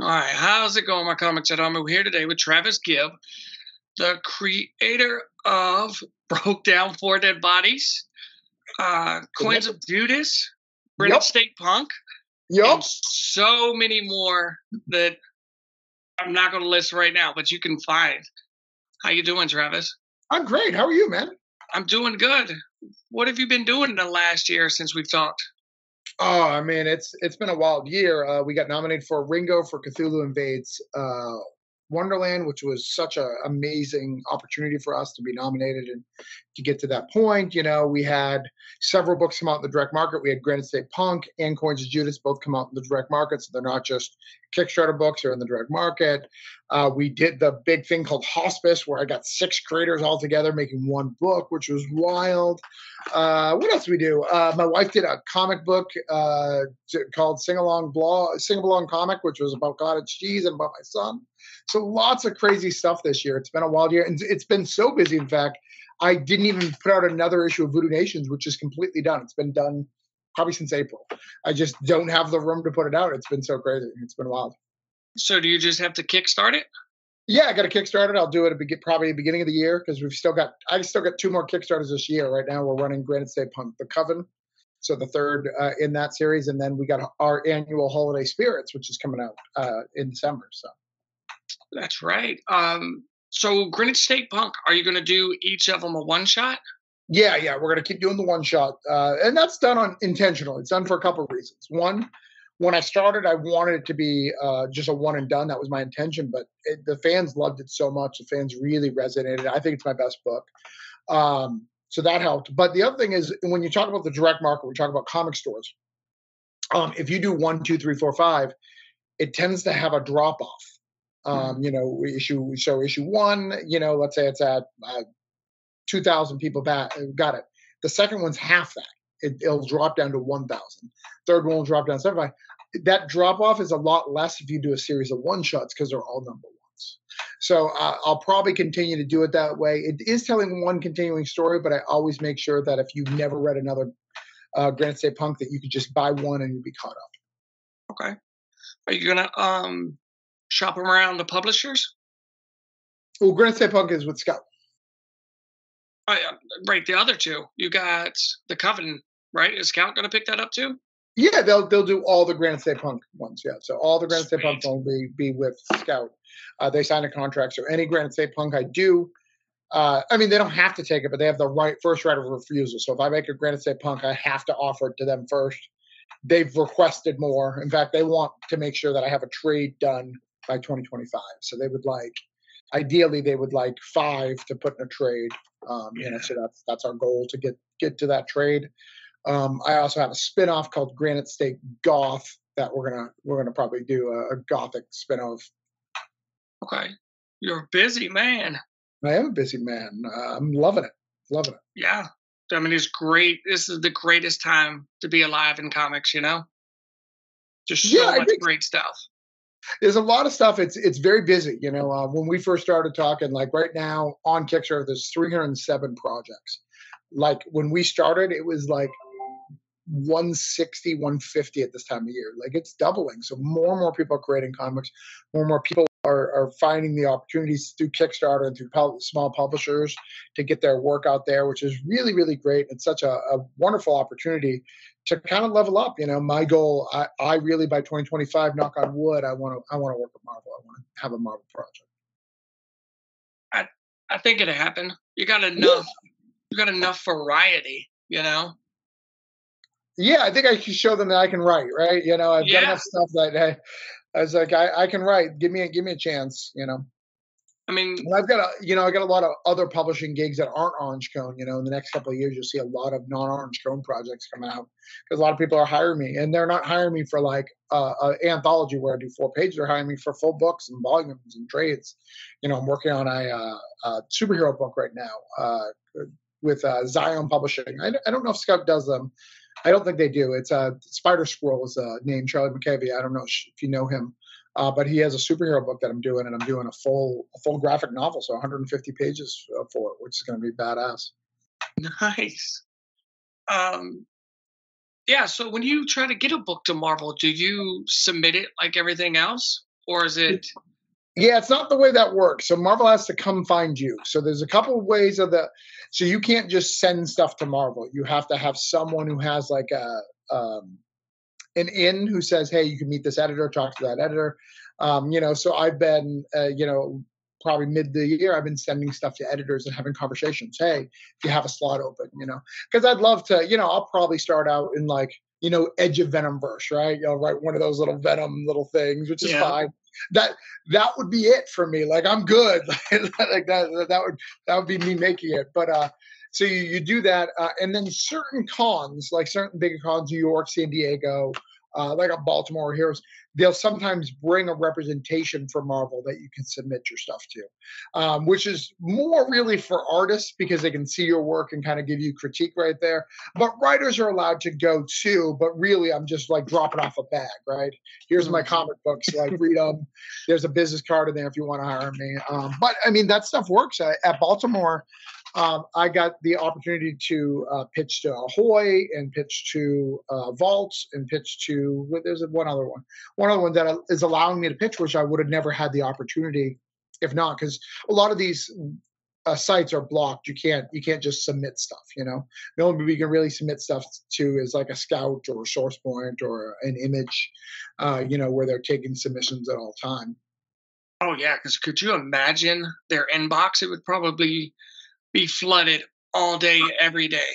All right, how's it going, my comics at home? We're here today with Travis Gibb, the creator of Broke Down Four Dead Bodies, uh, Coins of Judas, Granite Yep. State Punk, and so many more that I'm not going to list right now, but you can find. How you doing, Travis? I'm great. How are you, man? I'm doing good. What have you been doing in the last year since we've talked? Oh, I mean, it's it's been a wild year. Uh, we got nominated for Ringo for Cthulhu Invades uh, Wonderland, which was such an amazing opportunity for us to be nominated and to get to that point. You know, we had several books come out in the direct market. We had Granite State Punk and Coins of Judas both come out in the direct market, so they're not just Kickstarter books; they're in the direct market. Uh, we did the big thing called Hospice, where I got six creators all together making one book, which was wild. Uh, what else did we do? Uh, my wife did a comic book uh, called Sing Along Blog, Sing Along Comic, which was about cottage cheese and about my son. So lots of crazy stuff this year. It's been a wild year, and it's been so busy. In fact, I didn't even put out another issue of Voodoo Nations, which is completely done. It's been done probably since April. I just don't have the room to put it out. It's been so crazy. It's been wild. So, do you just have to kickstart it? Yeah, I got a Kickstarter. I'll do it at begin, probably beginning of the year because we've still got I still got two more Kickstarters this year. Right now, we're running Granite State Punk, the Coven, so the third uh, in that series, and then we got our annual Holiday Spirits, which is coming out uh, in December. So That's right. Um, so, Granite State Punk, are you going to do each of them a one shot? yeah, yeah, we're gonna keep doing the one shot, uh, and that's done on intentional. It's done for a couple of reasons. One, when I started, I wanted it to be uh, just a one and done. That was my intention, but it, the fans loved it so much. The fans really resonated. I think it's my best book. Um, so that helped. But the other thing is, when you talk about the direct market, we talk about comic stores. Um, if you do one, two, three, four, five, it tends to have a drop off. Um, you know, issue so issue one, you know, let's say it's at uh, two thousand people back got it. The second one's half that. It, it'll drop down to one thousand. Third one will drop down to five. That drop off is a lot less if you do a series of one shots because they're all number ones. So uh, I'll probably continue to do it that way. It is telling one continuing story, but I always make sure that if you've never read another uh, Granite State Punk, that you could just buy one and you'd be caught up. Okay. Are you going to um, shop them around the publishers? Well, Granite State Punk is with Scout. Oh, right, the other two. You got the Coven, right? Is Scout going to pick that up too? Yeah, they'll they'll do all the Granite State Punk ones. Yeah, so all the Granite State Punk will be be with Scout. Uh, they signed a contract, so any Granite State Punk I do, uh, I mean they don't have to take it, but they have the right first right of refusal. So if I make a Granite State Punk, I have to offer it to them first. They've requested more. In fact, they want to make sure that I have a trade done by 2025. So they would like, ideally, they would like five to put in a trade. Um, You know, so that's that's our goal to get get to that trade. Um, I also have a spin-off called Granite State Goth that we're gonna we're gonna probably do a, a gothic spin-off. Okay. You're a busy man. I am a busy man. Uh, I'm loving it, loving it. Yeah. I mean, it's great. This is the greatest time to be alive in comics, you know? Just so Yeah, much great stuff. There's a lot of stuff. It's it's very busy. You know, uh, when we first started talking, like right now on Kickstarter, there's 307 projects. Like when we started, it was like 160, 150 at this time of year. Like it's doubling. So more and more people are creating comics. More and more people are, are finding the opportunities through Kickstarter and through pub- small publishers to get their work out there, which is really, really great. It's such a, a wonderful opportunity to kind of level up. You know, my goal, I, I really by 2025, knock on wood, I want to I want to work with Marvel. I want to have a Marvel project. I I think it'll happen. You got enough. You got enough variety, you know? Yeah, I think I should show them that I can write. Right? You know, I've got enough stuff that hey, I was like, I, I can write. Give me a give me a chance. You know. I mean, And I've got a, you know, I got a lot of other publishing gigs that aren't Orange Cone. You know, in the next couple of years, you'll see a lot of non-Orange Cone projects coming out because a lot of people are hiring me, and they're not hiring me for like uh, an anthology where I do four pages. They're hiring me for full books and volumes and trades. You know, I'm working on a, uh, a superhero book right now uh, with uh, Zion Publishing. I, I don't know if Scout does them. I don't think they do. It's uh, Spider Squirrel is uh, named Charlie McKevy. I don't know if you know him. Uh, but he has a superhero book that I'm doing, and I'm doing a full a full graphic novel, so 150 pages uh, for it, which is going to be badass. nice. Um, yeah. So when you try to get a book to Marvel, do you submit it like everything else, or is it? Yeah, it's not the way that works. So Marvel has to come find you. So there's a couple of ways of the. So you can't just send stuff to Marvel. You have to have someone who has like a um, an in who says, "Hey, you can meet this editor, talk to that editor." Um, you know, so I've been, uh, you know, probably mid the year, I've been sending stuff to editors and having conversations. Hey, if you have a slot open, you know, because I'd love to, you know, I'll probably start out in like, you know, Edge of Venom verse, right? You know, write one of those little Venom little things, which is yeah. fine. That that would be it for me. Like I'm good. like that that would that would be me making it. But uh, so you, you do that, uh, and then certain cons, like certain big cons, New York, San Diego, uh, like a Baltimore Heroes, they'll sometimes bring a representation for Marvel that you can submit your stuff to, um, which is more really for artists because they can see your work and kind of give you critique right there. But writers are allowed to go too. But really, I'm just like dropping off a bag, right? Here's my mm-hmm. comic books, like read them. There's a business card in there if you want to hire me. Um, but I mean, that stuff works at, at Baltimore um, I got the opportunity to uh, pitch to Ahoy and pitch to uh, Vaults and pitch to well, there's one other one, one other one that is allowing me to pitch, which I would have never had the opportunity if not, because a lot of these uh, sites are blocked. You can't you can't just submit stuff. You know, the only we can really submit stuff to is like a Scout or a source point or an Image. Uh, you know, where they're taking submissions at all time. Oh yeah, because could you imagine their inbox? It would probably be flooded all day, every day.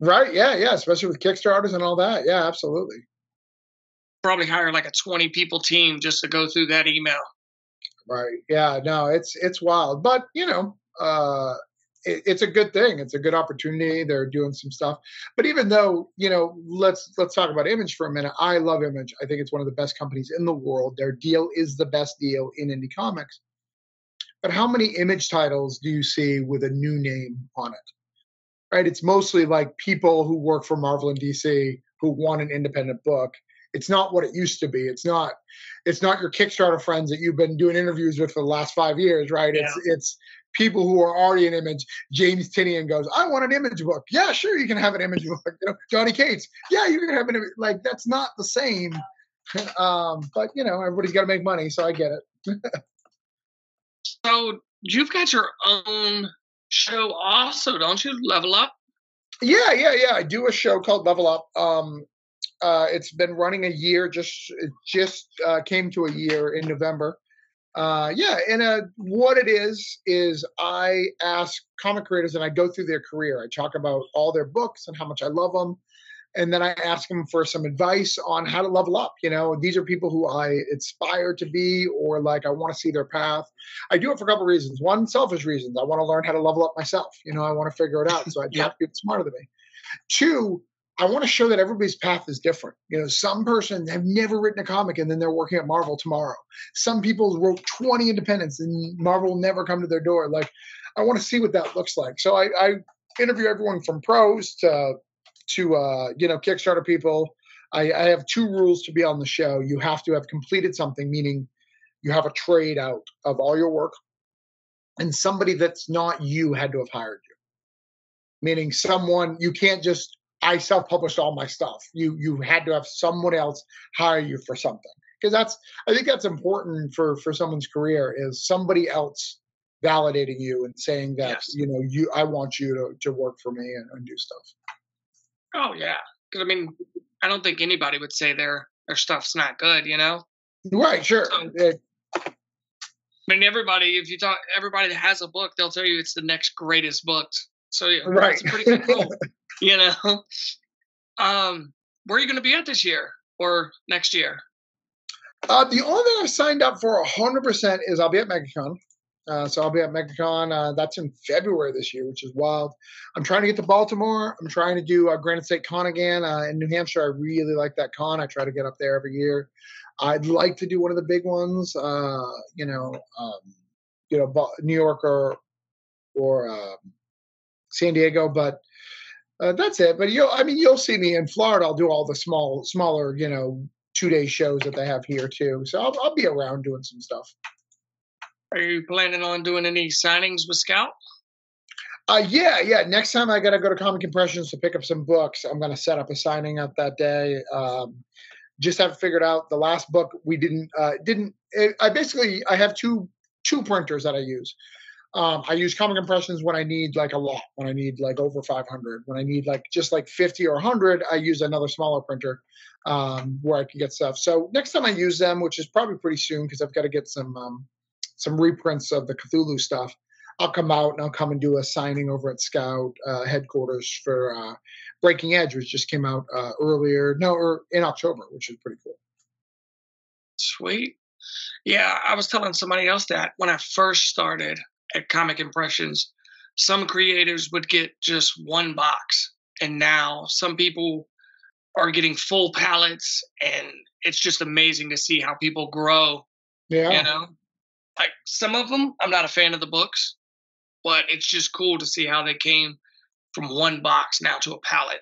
Right. Yeah. Yeah. Especially with Kickstarters and all that. Yeah. Absolutely. Probably hire like a 20 people team just to go through that email. Right. Yeah. No, it's, it's wild, but you know, uh, it, it's a good thing. It's a good opportunity. They're doing some stuff, but even though you know, let's let's talk about Image for a minute. I love Image. I think it's one of the best companies in the world. Their deal is the best deal in indie comics. But how many image titles do you see with a new name on it? Right? It's mostly like people who work for Marvel and DC who want an independent book. It's not what it used to be. It's not it's not your Kickstarter friends that you've been doing interviews with for the last five years, right? Yeah. It's it's people who are already an image. James Tynion goes, I want an image book. Yeah, sure, you can have an image book. You know, Donny Cates, yeah, you can have an image. Like that's not the same. Um, but you know, everybody's got to make money, so I get it. So you've got your own show also, don't you? Level Up. Yeah, yeah, yeah. I do a show called Level Up. Um, uh, it's been running a year. Just it just uh, came to a year in November. Uh, yeah, and uh, what it is is I ask comic creators and I go through their career. I talk about all their books and how much I love them, and then I ask them for some advice on how to level up. You know, these are people who I aspire to be, or like I want to see their path. I do it for a couple of reasons. One, selfish reasons. I want to learn how to level up myself. You know, I want to figure it out. So I yeah. to people smarter than me. Two, I want to show that everybody's path is different. You know, some person have never written a comic and then they're working at Marvel tomorrow. Some people wrote 20 independents and Marvel will never come to their door. Like, I want to see what that looks like. So I, I interview everyone from pros to to uh, you know Kickstarter people. I, I have two rules to be on the show. You have to have completed something, meaning you have a trade out of all your work, and somebody that's not you had to have hired you. Meaning someone you can't just I self-published all my stuff. You you had to have someone else hire you for something because that's I think that's important for for someone's career is somebody else validating you and saying that yes. you know you I want you to to work for me and, and do stuff. Oh yeah, because I mean, I don't think anybody would say their their stuff's not good. You know. Right. Sure. So, it, I mean, everybody. If you talk, everybody that has a book, they'll tell you it's the next greatest book. So yeah, right. It's pretty cool. you know. Um, where are you going to be at this year or next year? Uh, the only thing I've signed up for 100% is I'll be at MegaCon. Uh, so I'll be at MegaCon. Uh, that's in February this year, which is wild. I'm trying to get to Baltimore. I'm trying to do uh, Granite State Con again uh, in New Hampshire. I really like that con. I try to get up there every year. I'd like to do one of the big ones. Uh, you know, um, you know, New York or or um, San Diego, but uh, that's it. But you'll, I mean, you'll see me in Florida. I'll do all the small, smaller, you know, two day shows that they have here too. So I'll, I'll be around doing some stuff. Are you planning on doing any signings with Scout? Uh, yeah, yeah. Next time I got to go to Comic Impressions to pick up some books, I'm going to set up a signing up that day. Um, just haven't figured out the last book we didn't uh, didn't. It, I basically I have two two printers that I use. Um, I use comic impressions when I need like a lot, when I need like over 500, when I need like just like 50 or 100, I use another smaller printer um, where I can get stuff. So next time I use them, which is probably pretty soon because I've got to get some um, some reprints of the Cthulhu stuff. I'll come out and I'll come and do a signing over at Scout uh, headquarters for uh, Breaking Edge, which just came out uh, earlier, no, or in October, which is pretty cool. Sweet. Yeah, I was telling somebody else that when I first started at Comic Impressions, some creators would get just one box, and now some people are getting full pallets, and it's just amazing to see how people grow. Yeah. You know, like some of them, I'm not a fan of the books, but it's just cool to see how they came from one box now to a pallet.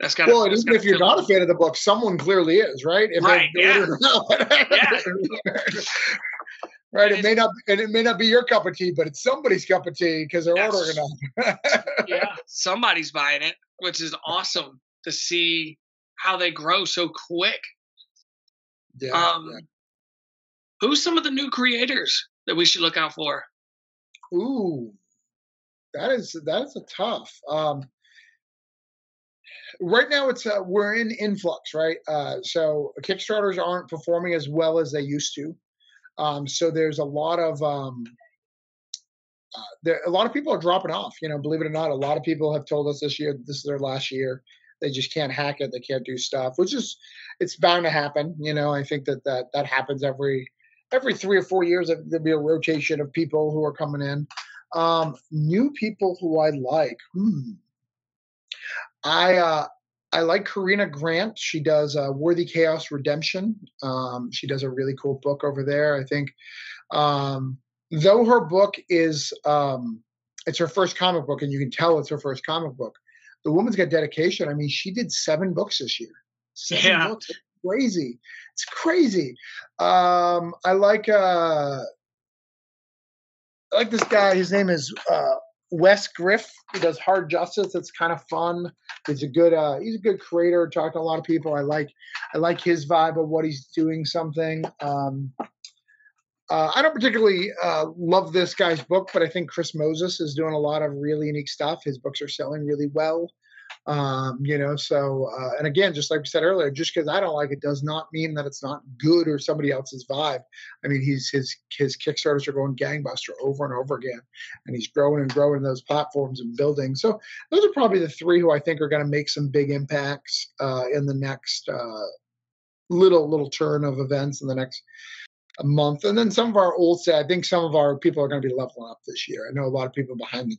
That's got well, even if you're not a fan of the book, someone clearly is, right? If right. Yeah. yeah. right. It may not, and it may not be your cup of tea, but it's somebody's cup of tea because they're ordering them. yeah, somebody's buying it, which is awesome to see how they grow so quick. Yeah, um, yeah. Who's some of the new creators that we should look out for? Ooh, that is that is a tough. Um, right now, it's uh, we're in influx, right? Uh, so Kickstarters aren't performing as well as they used to. Um, so there's a lot of um, uh, there, a lot of people are dropping off. You know, believe it or not, a lot of people have told us this year this is their last year. They just can't hack it. They can't do stuff, which is it's bound to happen. You know, I think that that that happens every every three or four years. There'll be a rotation of people who are coming in. Um, new people who I like. Hmm. I uh, I like Karina Grant. She does uh, Worthy Chaos Redemption. Um, she does a really cool book over there. I think, um, though her book is um, it's her first comic book, and you can tell it's her first comic book. The woman's got dedication. I mean, she did seven books this year. Seven yeah. books. Crazy. It's crazy. Um, I like uh, I like this guy. His name is uh, Wes Griff. He does hard justice. It's kind of fun. He's a good uh, he's a good creator. Talking to a lot of people. I like I like his vibe of what he's doing. Something. Um, uh, I don't particularly uh, love this guy's book, but I think Chris Moses is doing a lot of really unique stuff. His books are selling really well. Um, you know, so uh, and again, just like we said earlier, just because I don't like it does not mean that it's not good or somebody else's vibe. I mean, he's his his Kickstarters are going gangbuster over and over again, and he's growing and growing those platforms and building. So those are probably the three who I think are going to make some big impacts uh, in the next uh, little little turn of events in the next a month. And then some of our old set, I think some of our people are going to be leveling up this year. I know a lot of people behind the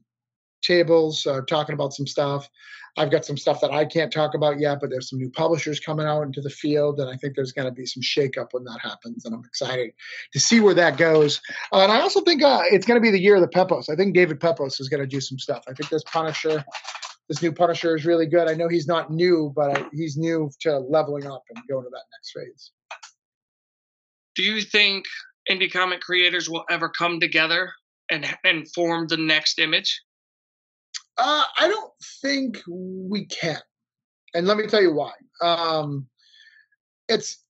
tables uh, talking about some stuff. I've got some stuff that I can't talk about yet, but there's some new publishers coming out into the field, and I think there's going to be some shakeup when that happens, and I'm excited to see where that goes. Uh, and I also think uh, it's going to be the year of the Pepose. I think David Pepose is going to do some stuff. I think this Punisher, this new Punisher is really good. I know he's not new, but I, he's new to leveling up and going to that next phase. Do you think indie comic creators will ever come together and and form the next image? Uh, I don't think we can, and let me tell you why. Um, it's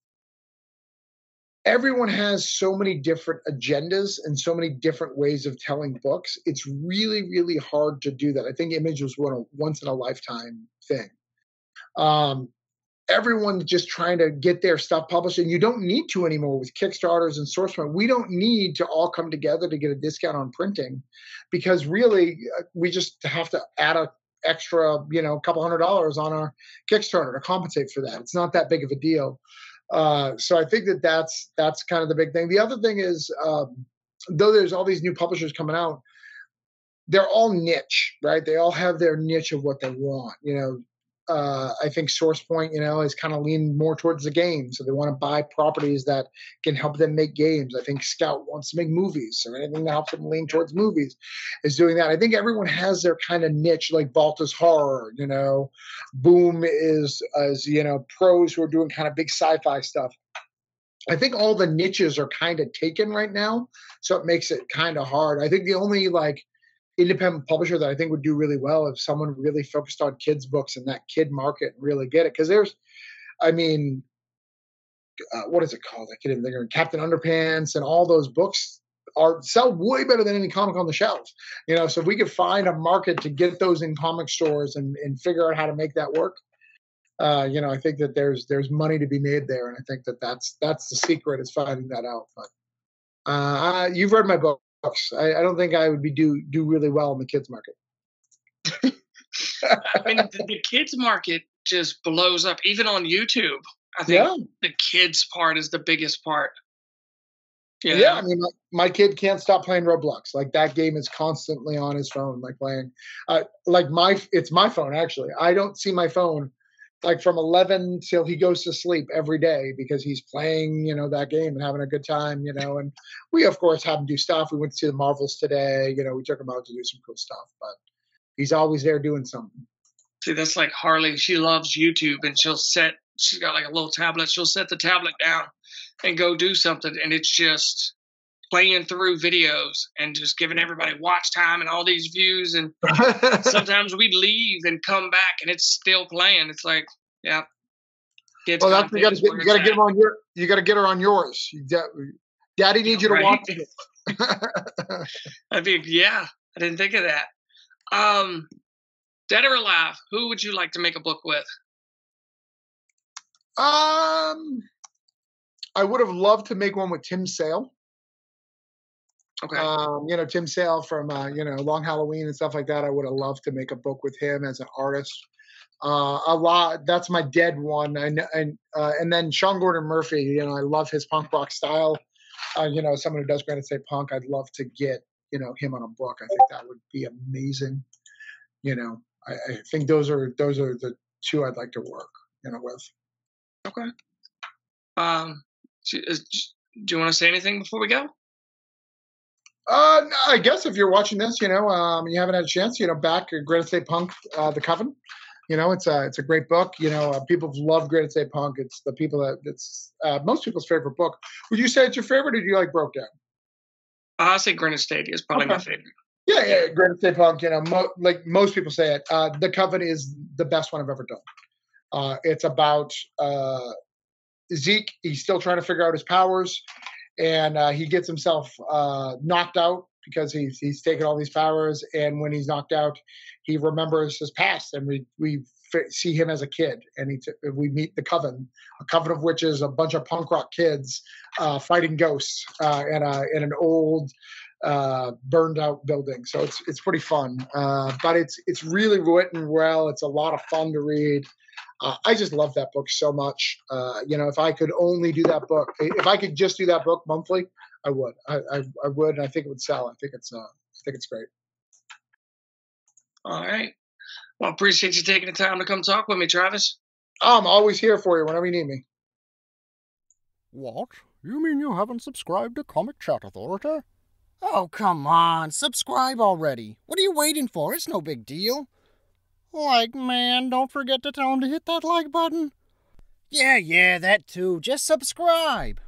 everyone has so many different agendas and so many different ways of telling books. It's really, really hard to do that. I think Image was one a once in a lifetime thing. Um, everyone's just trying to get their stuff published and you don't need to anymore with kickstarters and sourcepoint we don't need to all come together to get a discount on printing because really uh, we just have to add a extra you know a couple hundred dollars on our kickstarter to compensate for that. It's not that big of a deal. Uh, so i think that that's that's kind of the big thing. The other thing is um, though there's all these new publishers coming out they're all niche right? They all have their niche of what they want you know uh, I think SourcePoint, you know, is kind of leaning more towards the game. So they want to buy properties that can help them make games. I think Scout wants to make movies, so anything that helps them lean towards movies is doing that. I think everyone has their kind of niche, like Baltus Horror, you know, Boom is as you know, pros who are doing kind of big sci-fi stuff. I think all the niches are kind of taken right now, so it makes it kind of hard. I think the only like independent publisher that I think would do really well if someone really focused on kids books and that kid market and really get it. Because there's, I mean, uh, what is it called? I can't even think of it. Captain Underpants and all those books are sell way better than any comic on the shelf. You know, so if we could find a market to get those in comic stores and, and figure out how to make that work, uh, you know, I think that there's there's money to be made there, and I think that that's that's the secret is finding that out. But uh, you've read my books. I, I, don't think I would be do do really well in the kids market. I mean, the, the, kids market just blows up, even on YouTube. I think yeah. the kids part is the biggest part. You know? Yeah, I mean, my, my, kid can't stop playing Roblox. Like that game is constantly on his phone, like playing. Uh, like my, it's my phone actually. I don't see my phone like from 11 till he goes to sleep every day because he's playing, you know, that game and having a good time, you know. And we of course have him do stuff. We went to see the Marvels today. You know, we took him out to do some cool stuff, but he's always there doing something. See, that's like Harley. She loves YouTube and she'll set she's got like a little tablet. She'll set the tablet down and go do something, and it's just playing through videos and just giving everybody watch time and all these views. And sometimes we'd leave and come back, and it's still playing. It's like, yeah. Well, that's, you got to get, you got to get on your you got to get her on yours. Daddy needs you to right. watch it. I mean, yeah, I didn't think of that. Um, dead or alive, who would you like to make a book with? Um, I would have loved to make one with Tim Sale. Okay. Um, you know, Tim Sale from uh, you know Long Halloween and stuff like that. I would have loved to make a book with him as an artist. Uh, a lot. That's my dead one. And and uh, and then Sean Gordon Murphy. You know, I love his punk rock style. Uh, you know, someone who does Granite State Punk. I'd love to get you know him on a book. I think that would be amazing. You know, I, I think those are those are the two I'd like to work. You know, with. Okay. Um, do you want to say anything before we go? Uh, I guess if you're watching this, you know, um, you haven't had a chance, you know, back Granite State Punk, uh, The Coven. You know, it's a it's a great book. You know, uh, people love Granite State Punk. It's the people that it's uh, most people's favorite book. Would you say it's your favorite, or do you like Broke Down? I say Granite State is probably okay. my favorite. Yeah, yeah, Granite State Punk. You know, mo- like most people say it. Uh, the Coven is the best one I've ever done. Uh, it's about uh, Zeke. He's still trying to figure out his powers, and uh, he gets himself uh, knocked out because he's he's taken all these powers. And when he's knocked out, he remembers his past, and we we see him as a kid, and he t- we meet the coven, a coven of witches, a bunch of punk rock kids uh, fighting ghosts uh, in a in an old uh, burned out building. So it's it's pretty fun, uh, but it's it's really written well. It's a lot of fun to read. Uh, I just love that book so much. Uh, you know, if I could only do that book, if I could just do that book monthly, I would. I, I, I would, and I think it would sell. I think it's uh, I think it's great. All right. Well, appreciate you taking the time to come talk with me, Travis. I'm always here for you whenever you need me. What? You mean you haven't subscribed to Comic Chat Authority? Oh, come on. Subscribe already. What are you waiting for? It's no big deal. Like, man, don't forget to tell him to hit that like button. Yeah, yeah, that too. Just subscribe.